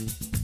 Bye.